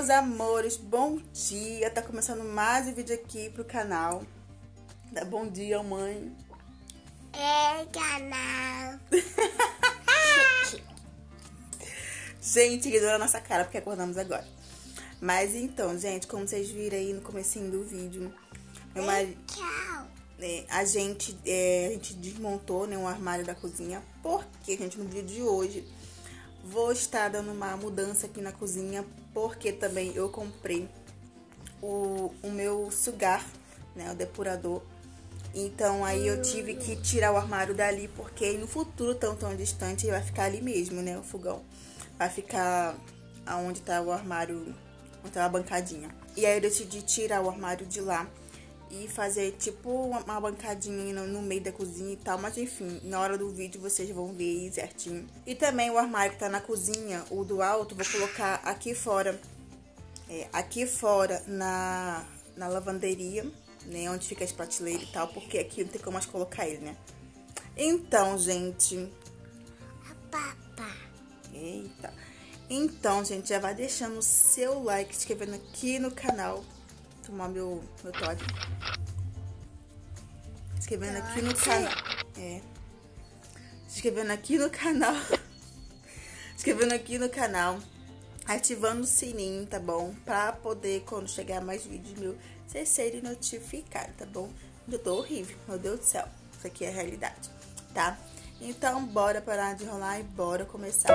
meus amores, bom dia. Tá começando mais um vídeo aqui pro canal. Dá bom dia, mãe. É, canal. gente, deu na nossa cara porque acordamos agora. Mas então, gente, como vocês viram aí no comecinho do vídeo, meu marido... Tchau. É, a gente é, a gente desmontou né, um armário da cozinha porque gente no vídeo de hoje vou estar dando uma mudança aqui na cozinha porque também eu comprei o, o meu sugar né o depurador. Então aí eu tive que tirar o armário dali porque no futuro tão tão distante vai ficar ali mesmo né o fogão. Vai ficar aonde tá o armário onde tá a bancadinha. E aí eu decidi tirar o armário de lá e fazer tipo uma bancadinha no, no, meio da cozinha e tal. Mas enfim, na hora do vídeo vocês vão ver aí certinho. E também o armário que tá na cozinha, o do alto, vou colocar aqui fora. É, aqui fora na, na lavanderia, né? Onde fica as prateleiras e tal. Porque aqui não tem como mais colocar ele, né? Então, gente. Papá. Eita. Então, gente, já vai deixando o seu like, se inscrevendo aqui no canal tomar meu, meu toque. Escrevendo aqui no canal. É. Escrevendo aqui no canal. Escrevendo aqui no canal. Ativando o sininho, tá bom? Pra poder, quando chegar mais vídeos meu, vocês serem notificados, tá bom? Eu tô horrível, meu Deus do céu. Isso aqui é a realidade, tá? Então, bora parar de enrolar e bora começar.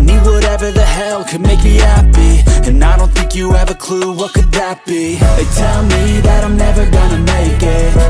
need whatever the hell could make me happy. And I don't think you have a clue what could that be. They tell me that I'm never gonna make it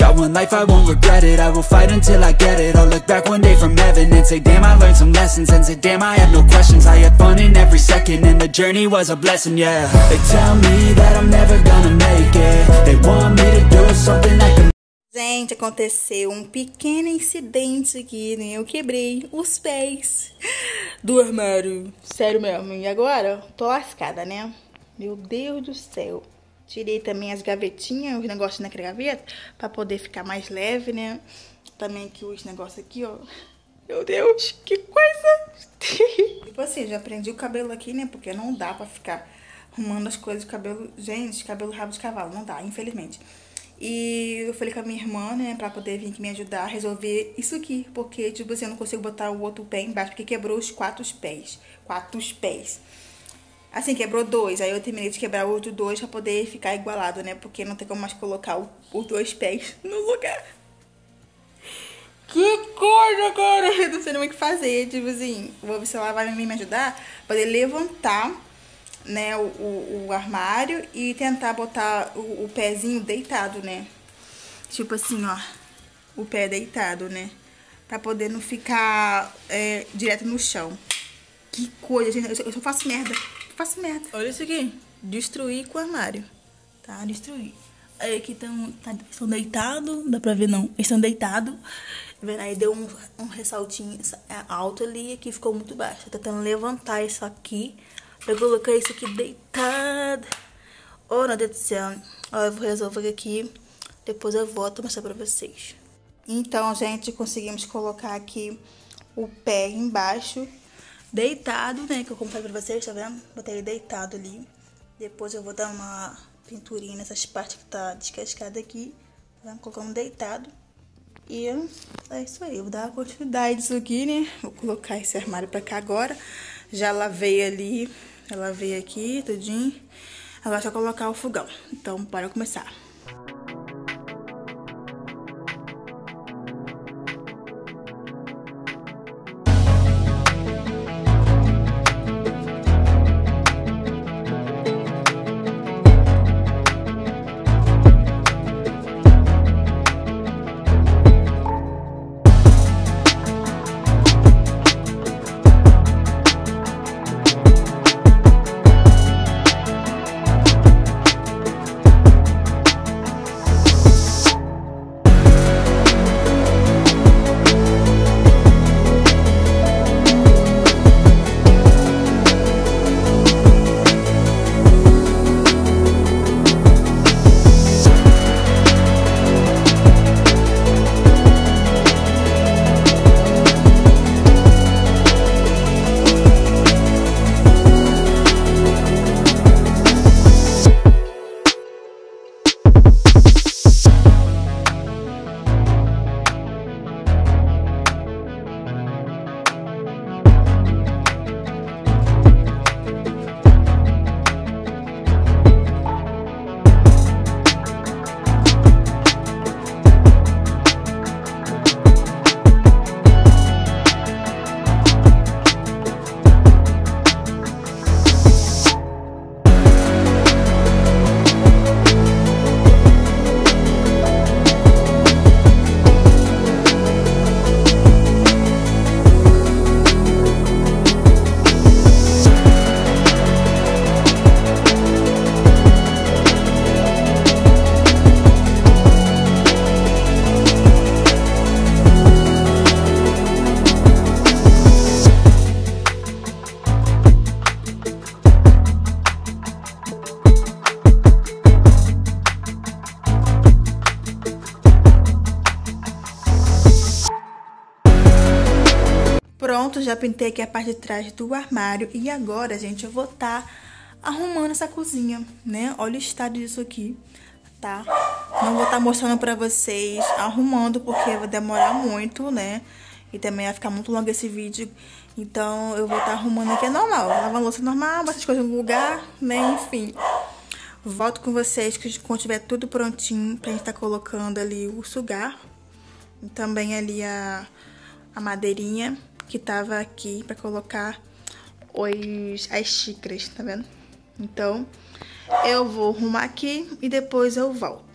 Got one life, I won't regret it I will fight until I get it I'll look back one day from heaven And say, damn, I learned some lessons And say, damn, I had no questions I had fun in every second And the journey was a blessing, yeah They tell me that I'm never gonna make it They want me to do something can Gente, aconteceu um pequeno incidente aqui, né? Eu quebrei os pés do armário. Sério mesmo. E agora? Tô lascada, né? Meu Deus do céu. Tirei também as gavetinhas, os negócios naquela gaveta, pra poder ficar mais leve, né? Também aqui os negócios aqui, ó. Meu Deus, que coisa! tipo assim, já prendi o cabelo aqui, né? Porque não dá pra ficar arrumando as coisas cabelo. Gente, cabelo rabo de cavalo, não dá, infelizmente. E eu falei com a minha irmã, né, pra poder vir aqui me ajudar a resolver isso aqui. Porque, tipo assim, eu não consigo botar o outro pé embaixo, porque quebrou os quatro pés. Quatro pés. Assim, quebrou dois. Aí eu terminei de quebrar o outro dois pra poder ficar igualado, né? Porque não tem como mais colocar o, os dois pés no lugar. Que coisa, cara! Eu não sei nem o que fazer. Tipo assim, vou ver se ela vai me ajudar. Poder levantar, né, o, o, o armário e tentar botar o, o pezinho deitado, né? Tipo assim, ó. o pé deitado, né? Pra poder não ficar é, direto no chão. Que coisa, gente. Eu só, eu só faço merda. Eu faço merda. Olha isso aqui. Destruir com o armário. Tá? Destruir. Aí aqui tão, tá, estão deitados. Dá pra ver não. Estão deitados. Vendo aí deu um, um ressaltinho é, alto ali. E aqui ficou muito baixo. Tô tentando levantar isso aqui. Pra colocar isso aqui deitado. Oh, meu Deus do céu. Ó, eu vou resolver aqui. Depois eu volto mostrar pra vocês. Então, gente, conseguimos colocar aqui o pé embaixo, deitado, né? Que eu comprei pra vocês, tá vendo? Botei ele deitado ali. Depois eu vou dar uma pinturinha nessas partes que tá descascada aqui. Tá vendo? Colocando deitado. E é isso aí. Eu vou dar uma continuidade disso aqui, né? Vou colocar esse armário pra cá agora. Já lavei ali. Já lavei aqui, tudinho. Agora é só colocar o fogão. Então, bora começar. Pintei aqui a parte de trás do armário. E agora, gente, eu vou estar tá arrumando essa cozinha, né? Olha o estado disso aqui, tá? Não vou estar tá mostrando pra vocês arrumando, porque vai demorar muito, né? E também vai ficar muito longo esse vídeo. Então, eu vou estar tá arrumando aqui, é normal. Lavar louça normal, botar as coisas no lugar, né? Enfim. Volto com vocês quando tiver tudo prontinho pra gente estar tá colocando ali o sugar. E também ali a, a madeirinha que tava aqui para colocar os, as xícaras, tá vendo? Então, eu vou arrumar aqui e depois eu volto.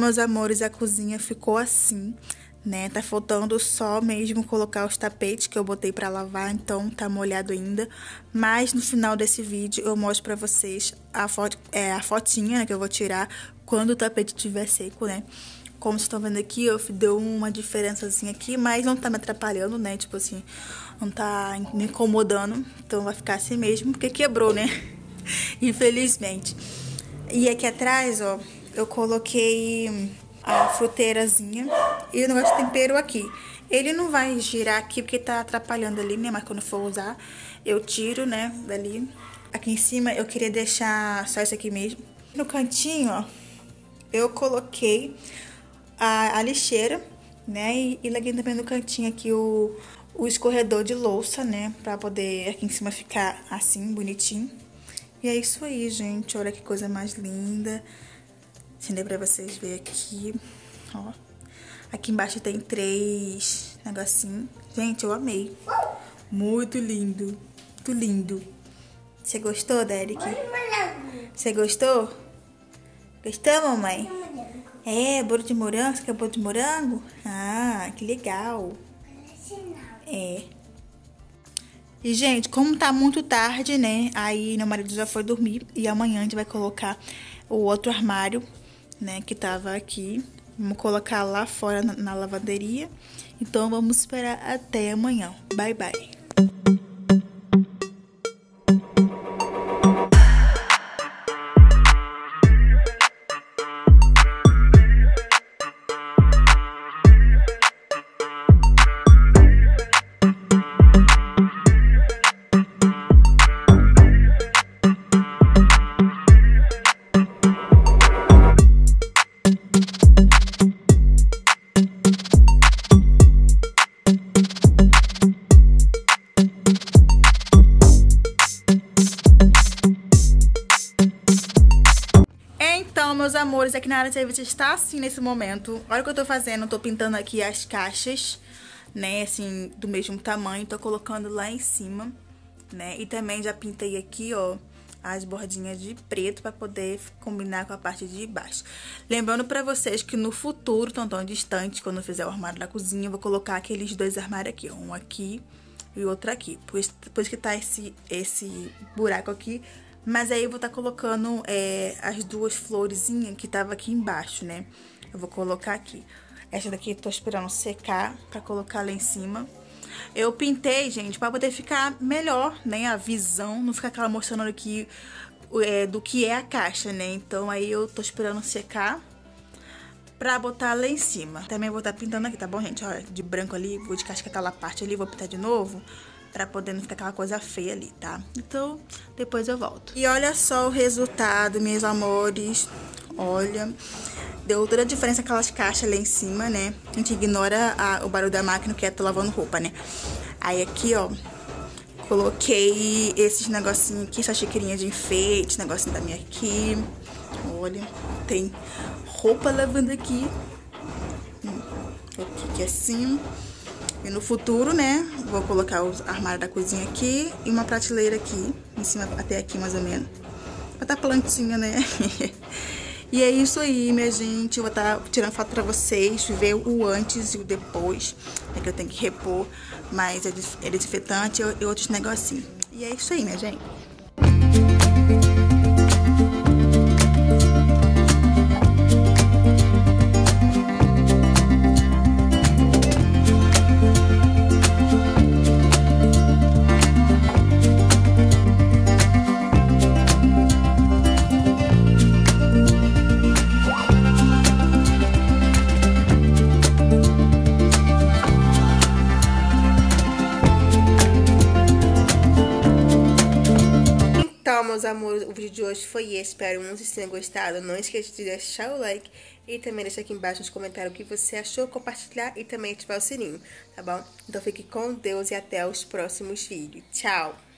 Meus amores, a cozinha ficou assim, né? Tá faltando só mesmo colocar os tapetes que eu botei pra lavar, então tá molhado ainda. Mas no final desse vídeo eu mostro pra vocês a, foto, é, a fotinha né, que eu vou tirar quando o tapete estiver seco, né? Como vocês estão vendo aqui, eu deu uma diferençazinha aqui, mas não tá me atrapalhando, né? Tipo assim, não tá me incomodando. Então vai ficar assim mesmo, porque quebrou, né? Infelizmente. E aqui atrás, ó, eu coloquei a fruteirazinha e o negócio de tempero aqui. Ele não vai girar aqui porque tá atrapalhando ali, né? Mas quando for usar, eu tiro, né, dali. Aqui em cima eu queria deixar só isso aqui mesmo. No cantinho, ó, eu coloquei a, a lixeira, né? E, e larguei também no cantinho aqui o, o escorredor de louça, né? Pra poder aqui em cima ficar assim, bonitinho. E é isso aí, gente. Olha que coisa mais linda. Acender pra vocês verem aqui, ó. Aqui embaixo tem três negocinhos. Gente, eu amei. Muito lindo. Muito lindo. Você gostou, Derek? Você gostou? Gostou, mamãe? É, bolo de morango? Você quer bolo de morango? Ah, que legal. É. E, gente, como tá muito tarde, né? Aí meu marido já foi dormir. E amanhã a gente vai colocar o outro armário, né? Que tava aqui. Vamos colocar lá fora na, na lavanderia. Então, vamos esperar até amanhã. Bye, bye. Então, meus amores, aqui na área de serviço está assim nesse momento. Olha o que eu tô fazendo, tô pintando aqui as caixas, né, assim, do mesmo tamanho. Tô colocando lá em cima, né, e também já pintei aqui, ó, as bordinhas de preto para poder combinar com a parte de baixo. Lembrando para vocês que no futuro, tão tão distante, quando eu fizer o armário da cozinha, eu vou colocar aqueles dois armários aqui, ó, um aqui e outro aqui. Pois, depois que tá esse, esse buraco aqui, mas aí eu vou estar tá colocando é, as duas florezinhas que tava aqui embaixo, né? Eu vou colocar aqui. Essa daqui eu tô esperando secar pra colocar lá em cima. Eu pintei, gente, pra poder ficar melhor, né? A visão, não ficar aquela mostrando aqui é, do que é a caixa, né? Então aí eu tô esperando secar pra botar lá em cima. Também vou estar tá pintando aqui, tá bom, gente? Olha, de branco ali, vou descascar aquela parte ali, vou pintar de novo Pra poder não ficar aquela coisa feia ali, tá? Então, depois eu volto. E olha só o resultado, meus amores. Olha, deu toda a diferença aquelas caixas lá em cima, né? A gente ignora a, o barulho da máquina que é tô lavando roupa, né? Aí aqui, ó, coloquei esses negocinhos aqui, essa xicrinha de enfeite, negocinho da minha aqui. Olha, tem roupa lavando aqui. Hum, aqui que assim. E no futuro, né, vou colocar o armário da cozinha aqui e uma prateleira aqui, em cima até aqui mais ou menos. Pra tá plantinha, né? e é isso aí, minha gente. Eu vou estar tá tirando foto pra vocês, ver o antes e o depois. É que eu tenho que repor mais é, é desinfetante e outros negocinhos. E é isso aí, minha gente. Amores, o vídeo de hoje foi esse. Espero que vocês tenham gostado. Não esqueça de deixar o like e também deixar aqui embaixo nos comentários o que você achou, compartilhar e também ativar o sininho, tá bom? Então fique com Deus e até os próximos vídeos. Tchau!